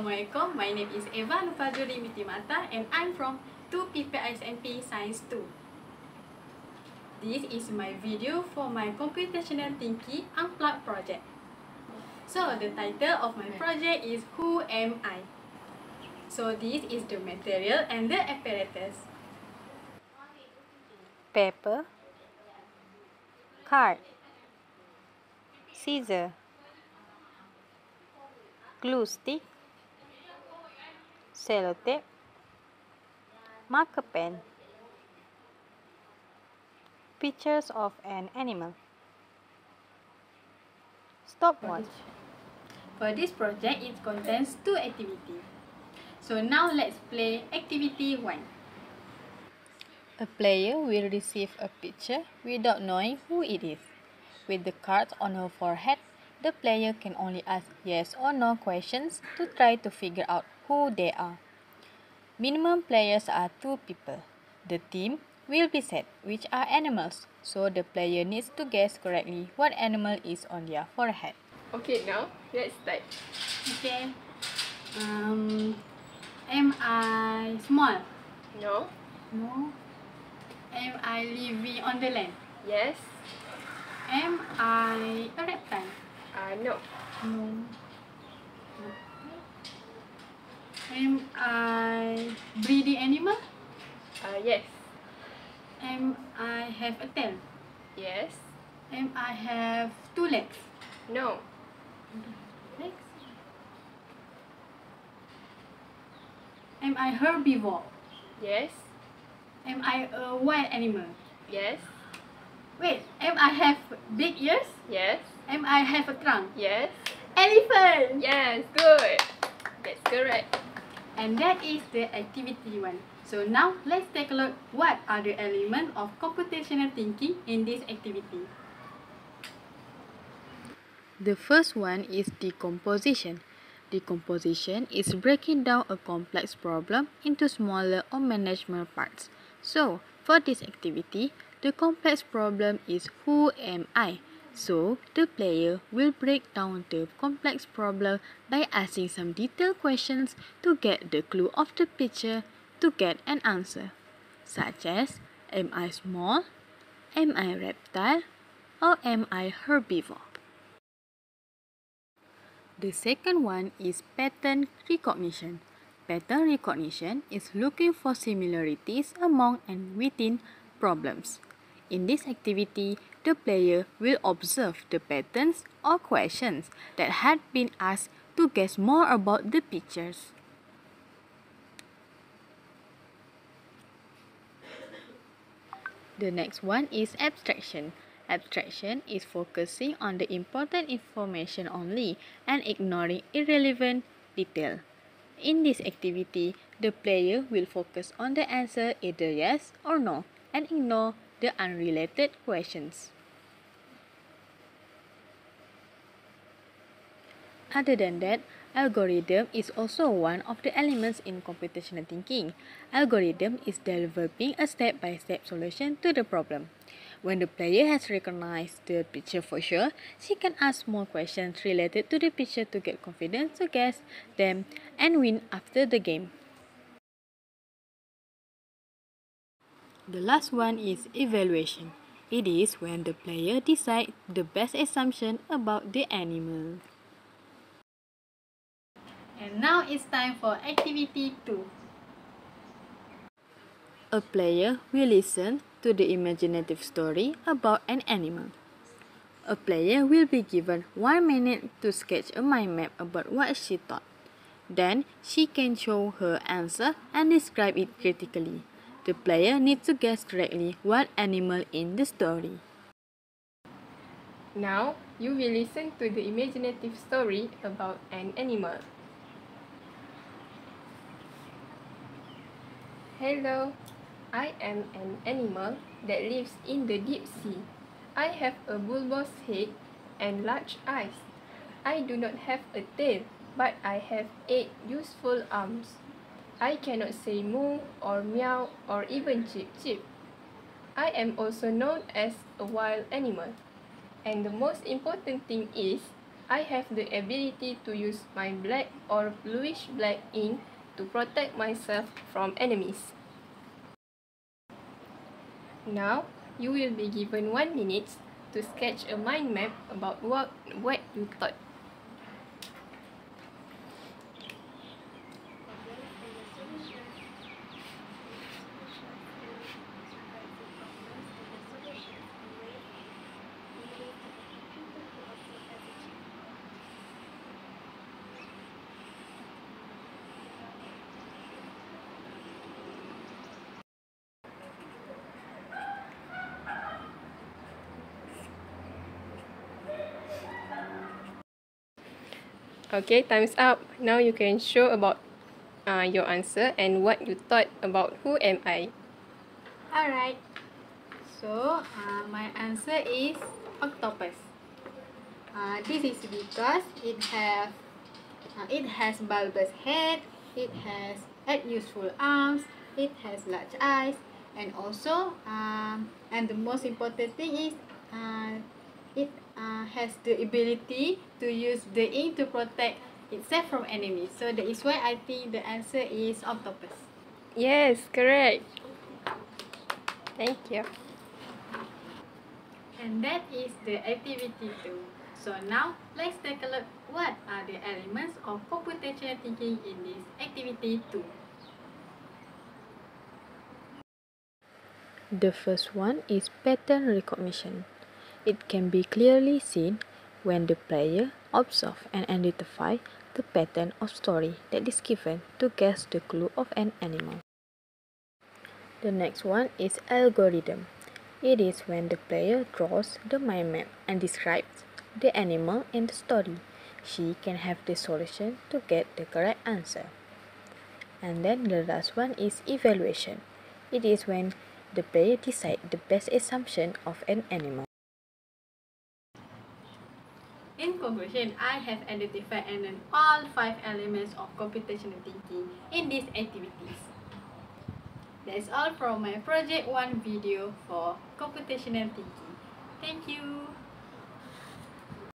Assalamualaikum. My name is Eva Nufajuri Mitimata and I'm from 2PP SMP Science 2. This is my video for my computational thinking unplugged project. So the title of my project is Who Am I? So this is the material and the apparatus. paper, card, scissor, glue stick, sellotape, marker pen, pictures of an animal, stopwatch, For this project, it contains two activities. So now let's play activity 1. A player will receive a picture without knowing who it is. With the card on her forehead, the player can only ask yes or no questions to try to figure out who they are. Minimum players are two people. The team will be set, which are animals, so the player needs to guess correctly what animal is on their forehead. Okay, now let's start. Okay. Um, am I small? No. No. Am I living on the land? Yes. Am I a reptile? Uh, no. No. Am I breeding animal? Uh, yes. Am I have a tail? Yes. Am I have two legs? No. Legs? Am I herbivore? Yes. Am I a wild animal? Yes. Wait, am I have big ears? Yes. Am I have a trunk? Yes. Elephant! Yes. Good. And that is the activity one. So now let's take a look what are the elements of computational thinking in this activity. The first one is decomposition. Decomposition is breaking down a complex problem into smaller or manageable parts. So, for this activity, the complex problem is who am I? So, the player will break down the complex problem by asking some detailed questions to get the clue of the picture to get an answer, such as Am I small? Am I reptile? Or am I herbivore? The second one is pattern recognition. Pattern recognition is looking for similarities among and within problems. In this activity, the player will observe the patterns or questions that had been asked to guess more about the pictures. The next one is abstraction. Abstraction is focusing on the important information only and ignoring irrelevant detail. In this activity, the player will focus on the answer either yes or no and ignore the unrelated questions. Other than that, algorithm is also one of the elements in computational thinking. Algorithm is developing a step-by-step solution to the problem. When the player has recognized the picture for sure, she can ask more questions related to the picture to get confidence to guess them and win after the game. The last one is evaluation. It is when the player decides the best assumption about the animal. And now it's time for activity 2. A player will listen to the imaginative story about an animal. A player will be given one minute to sketch a mind map about what she thought. Then she can show her answer and describe it critically. The player needs to guess correctly what animal in the story. Now you will listen to the imaginative story about an animal. Hello, I am an animal that lives in the deep sea. I have a bulbous head and large eyes. I do not have a tail, but I have eight useful arms. I cannot say moo or meow or even chip chip. I am also known as a wild animal. And the most important thing is, I have the ability to use my black or bluish black ink to protect myself from enemies. Now, you will be given one minute to sketch a mind map about what, what you thought. Okay, time's up. Now you can show about uh, your answer and what you thought about who am I. Alright. So, uh, my answer is octopus. Uh, this is because it have uh, it has bulbous head, it has eight useful arms, it has large eyes, and also um, and the most important thing is uh, it uh, has the ability to use the ink to protect itself from enemies. So that is why I think the answer is octopus. Yes, correct. Thank you. And that is the activity 2. So now, let's take a look what are the elements of computational thinking in this activity 2. The first one is pattern recognition. It can be clearly seen when the player observes and identify the pattern of story that is given to guess the clue of an animal. The next one is algorithm. It is when the player draws the mind map and describes the animal in the story. She can have the solution to get the correct answer. And then the last one is evaluation. It is when the player decides the best assumption of an animal. Conclusion, I have identified and learned all five elements of computational thinking in these activities. That's all from my Project 1 video for computational thinking. Thank you.